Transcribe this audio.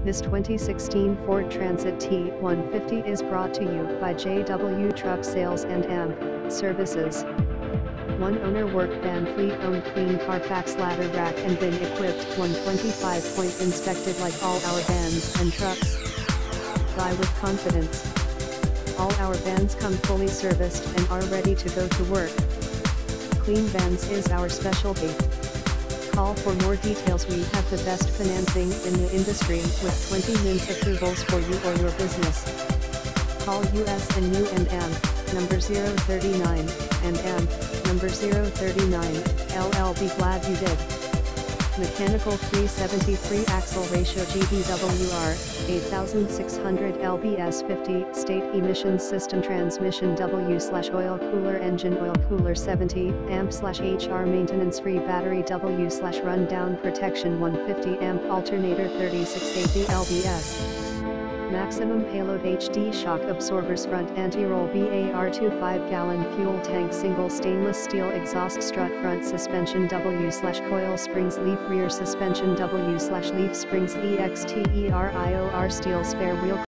This 2016 Ford Transit T150 is brought to you by JW Truck Sales and AMP Services. One owner work van fleet owned clean Carfax ladder rack and bin equipped 125 point inspected like all our vans and trucks. Buy with confidence. All our vans come fully serviced and are ready to go to work. Clean vans is our specialty. Call for more details we have the best financing in the industry with 20 mint approvals for you or your business. Call US and U and M, number 039, and M, number 039, LL be glad you did. Mechanical 373 axle ratio GVWR, 8600 lbs 50 state emissions system transmission W slash oil cooler engine oil cooler 70 amp slash HR maintenance free battery W slash rundown protection 150 amp alternator 3680 lbs. Maximum payload HD shock absorbers front anti-roll BAR2 5 gallon fuel tank single stainless steel exhaust strut front suspension W slash coil springs leaf rear suspension W slash leaf springs EXTERIOR steel spare wheel